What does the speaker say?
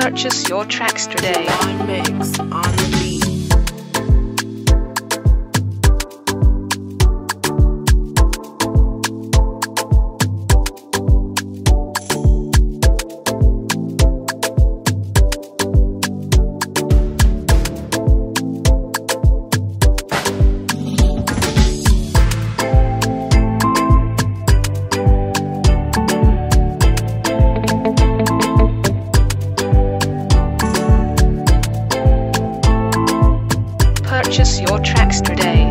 Purchase your tracks today. JuwonMix on the beat. Tracks today.